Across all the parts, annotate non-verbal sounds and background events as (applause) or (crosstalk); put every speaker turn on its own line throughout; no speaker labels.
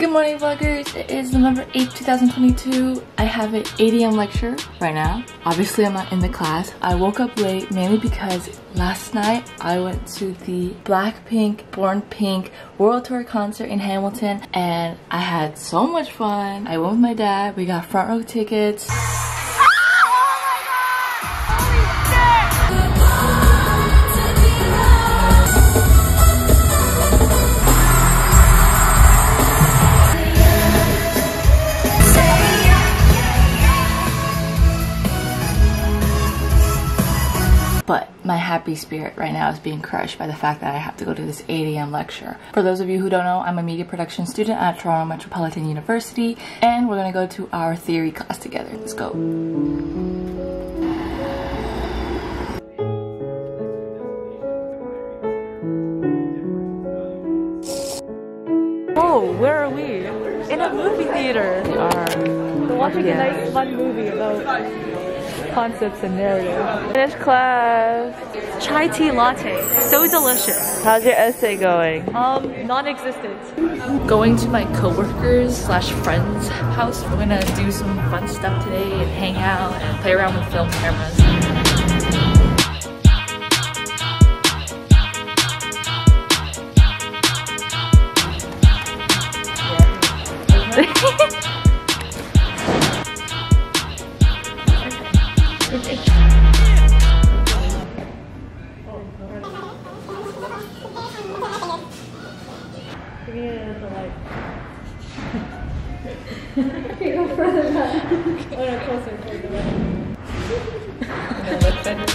Good morning vloggers, it is November 8th, 2022. I have an 8 a.m. lecture right now. Obviously I'm not in the class. I woke up late mainly because last night I went to the Blackpink Born Pink World Tour concert in Hamilton and I had so much fun. I went with my dad, we got front row tickets. But my happy spirit right now is being crushed by the fact that I have to go to this 8 a.m. lecture. For those of you who don't know, I'm a media production student at Toronto Metropolitan University, and we're gonna go to our theory class together. Let's go.
Oh, where are we? In a movie theater.
We are.
We're watching
Yeah.
a nice fun movie about concepts and narrative. Finish class. Chai tea latte. So delicious.
How's your essay going?
Um, non-existent.
Going to my coworkers slash friends house. We're gonna do some fun stuff today and hang out and play around with film cameras. (laughs)
That's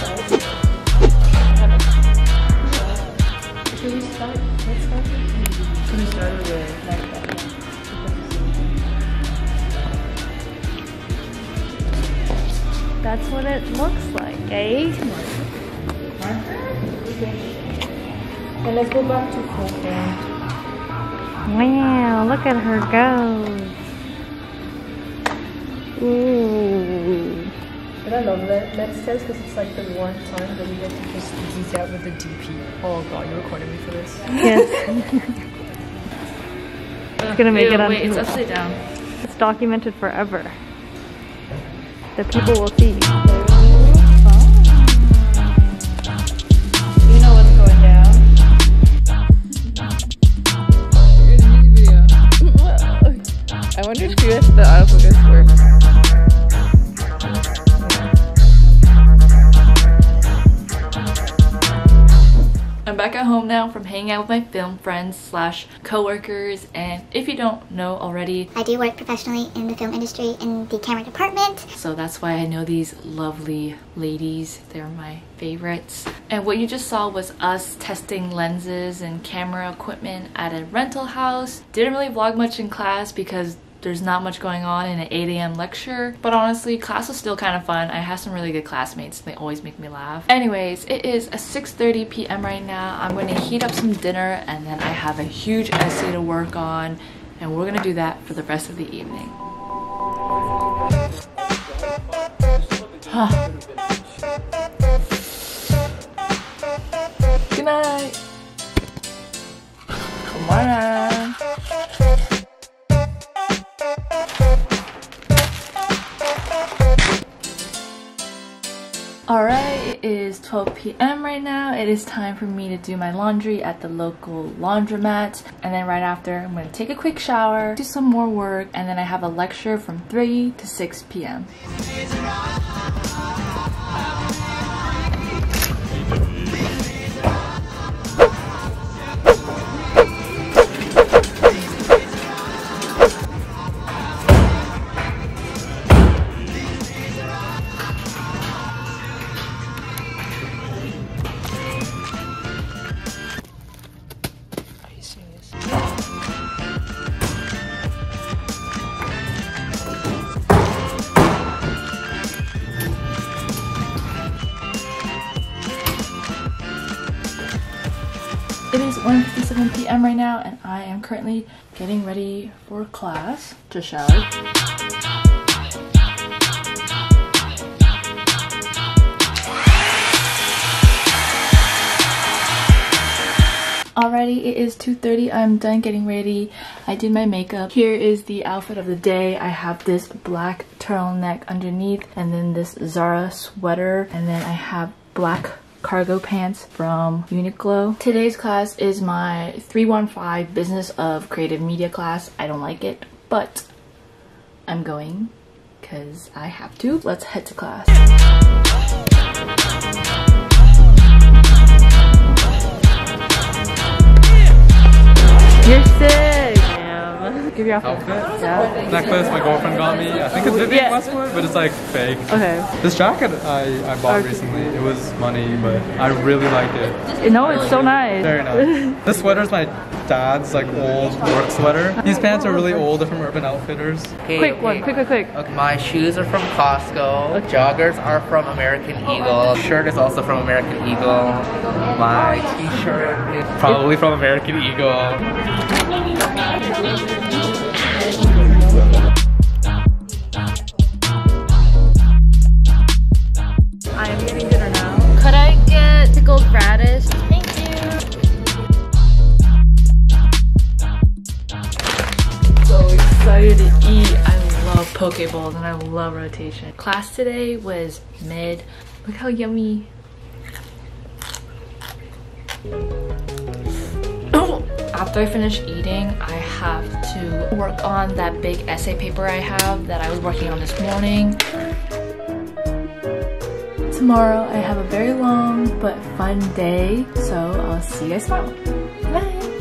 what it looks like, eh?
And let's go back to Coco.
Wow, look at her go. Ooh.
But I love that lens test because it's like the one time that we get to just geek out with the DP. Oh god, you're recording me for this.
Yes.
It's (laughs)
gonna make it
Wait,
onto-
it's upside down.
It's documented forever. The people will see.
Out with my film friends slash co-workers and if you don't know already
I do work professionally in the film industry in the camera department.
so that's why I know these lovely ladies. They're my favorites. And what you just saw was us testing lenses and camera equipment at a rental house. Didn't really vlog much in class because there's not much going on in an 8 a.m. lecture, but honestly, class was still kind of fun. I have some really good classmates. They always make me laugh. Anyways, it is a 6.30 p.m. right now. I'm going to heat up some dinner and then I have a huge essay to work on and we're going to do that for the rest of the evening. Good night. Come on. Alright, it is 12 p.m. right now. It is time for me to do my laundry at the local laundromat. And then right after, I'm going to take a quick shower, do some more work, and then I have a lecture from 3 to 6 p.m. It is 1.57 p.m. right now and I am currently getting ready for class to shower. Alrighty, it is 2.30. I'm done getting ready. I did my makeup. Here is the outfit of the day. I have this black turtleneck underneath and then this Zara sweater and then I have black cargo pants from Uniqlo. Today's class is my 315 Business of Creative Media class. I don't like it, but I'm going because I have to. Let's head to class.
You're sick. Damn. Give your outfit.
outfit.
Yeah.
Necklace my girlfriend got me. I think it's Vivienne
Yeah.
Westwood, but it's like fake.
Okay.
This jacket I, I bought
Okay.
recently. It was money, but I really like it.
No, it's so nice.
Very nice. (laughs) this sweater's my dad's like old work sweater. These pants are really old. They're from Urban Outfitters.
Okay,
Quick
okay.
one, quick, quick, quick.
Okay, my shoes are from Costco. Joggers are from American Eagle. Shirt is also from American Eagle. My t-shirt is probably from American Eagle.
Radish? Thank you.
so excited to eat. I love poke bowls and I love rotation. Class today was mid. Look how yummy. (coughs) After I finish eating, I have to work on that big essay paper I have that I was working on this morning. Tomorrow I have a very long but fun day, so I'll see you guys tomorrow. Bye!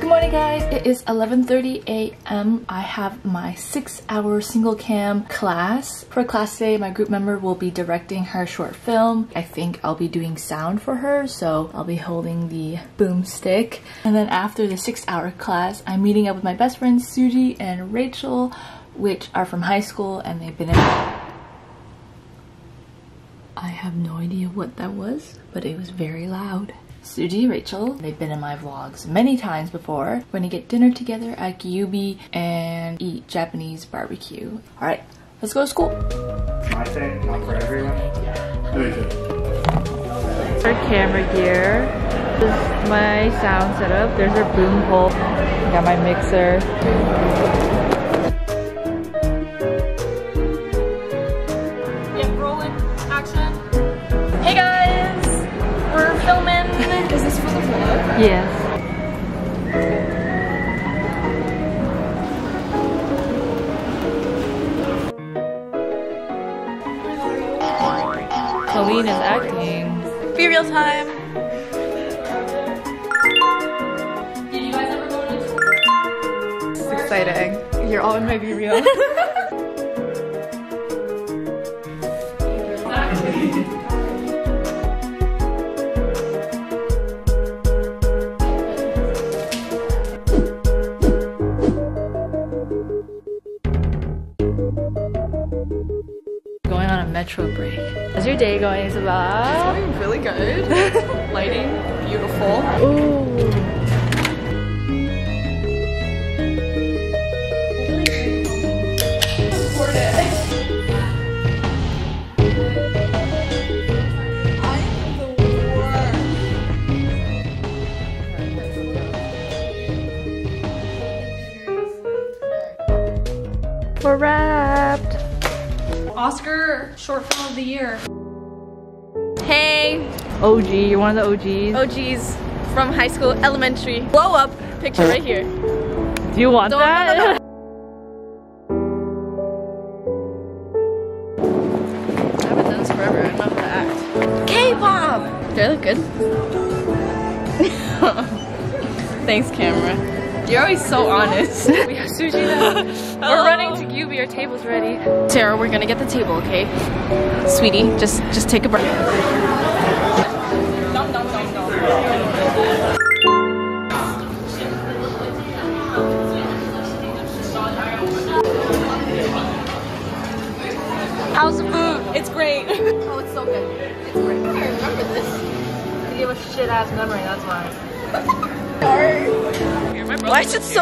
Good morning guys, it is 11.30 a.m. I have my six hour single cam class. For class today, my group member will be directing her short film. I think I'll be doing sound for her, so I'll be holding the boomstick. And then after the six hour class, I'm meeting up with my best friends Suji and Rachel, which are from high school and they've been in I have no idea what that was, but it was very loud. Suji Rachel, they've been in my vlogs many times before. We're gonna get dinner together at Gyubee and eat Japanese barbecue. Alright, let's go to school.
My thing, not for everyone. Yeah.
Our camera gear. This is my sound setup. There's our boom pole. Got my mixer. Yes.
Colleen is acting.
BeReal time.
It's exciting. You're all in my
BeReal. (laughs) metro break.
How's your day going, Isabella?
Doing really good. (laughs) Lighting, beautiful.
Ooh. We're wrapped.
Oscar short film of the year.
Hey,
OG, you're one of the OGs.
OGs from high school, elementary. Blow up picture right here.
Do you want
Don't-
that?
no, no. (laughs) I haven't done this forever. I don't know how to act. K-pop. Do I look good? (laughs) Thanks, camera. You're always so honest. (laughs)
we have sushi now. (laughs) We're running to Gyubee. Our table's ready.
Sarah, we're gonna get the table, okay? Sweetie, just just take a breath.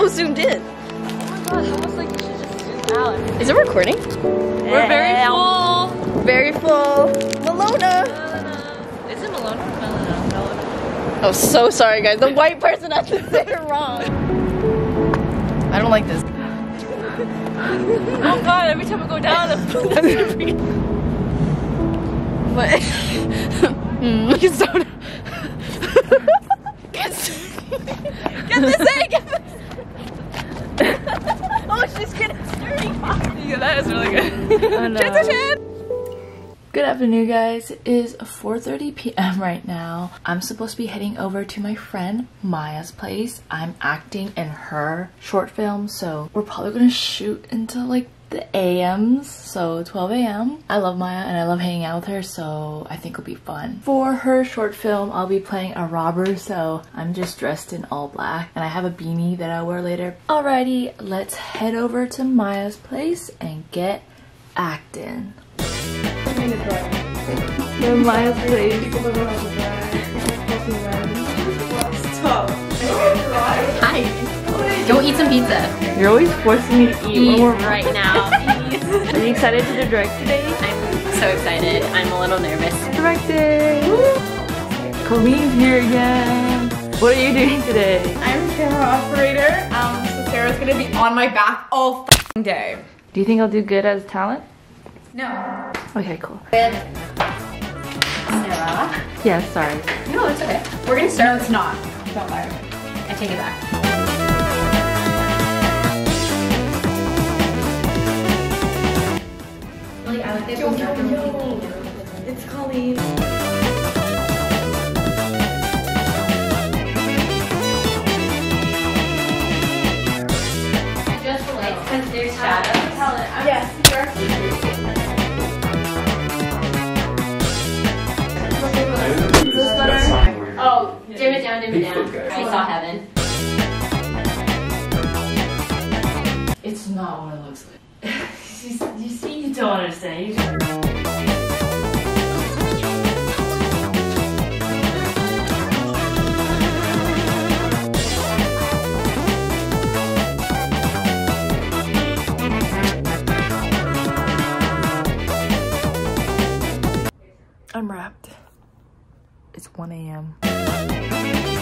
Zoomed in?
Oh my god, it's almost like you should just zoom out.
Is it recording?
We're very full.
Very full. Malona.
Is it Malone? No, no, no.
Oh, so sorry, guys. The white person has to (laughs) say it wrong. I don't like this.
Oh god, every time I go down, (laughs) I'm
What? mm, look at soda. get, (laughs) get this in! Get this. oh, she's getting sturdy.
Yeah, that is really good.
Oh, Transition!
Good afternoon guys, it is 4.30 p.m. right now. I'm supposed to be heading over to my friend Maya's place. I'm acting in her short film, so we're probably gonna shoot until like the AMs, so 12 a.m. I love Maya and I love hanging out with her, so I think it'll be fun. For her short film, I'll be playing a robber, so I'm just dressed in all black and I have a beanie that I'll wear later. Alrighty, let's head over to Maya's place and get acting. In Maya's place.
Go eat some pizza.
You're always forcing me to eat
Eat
when we're
right now. (laughs)
Are you excited to direct today?
I'm so excited. I'm a little nervous.
Directing! Colleen's here again. What are you doing today?
I'm camera operator. Um, so Sarah's gonna be on my back all f***ing day.
Do you think I'll do good as talent?
No.
Okay, cool.
Sarah.
Yeah, sorry.
No, it's okay. We're gonna start.
No, it's not. Don't lie.
I take it back.
It's Colleen.
Just the lights, because there's shadows.
Yes,
Oh, dim it down, dim it down. Saw heaven.
It's not what it looks like. (laughs) you, you see, you don't understand. You 1 a.m.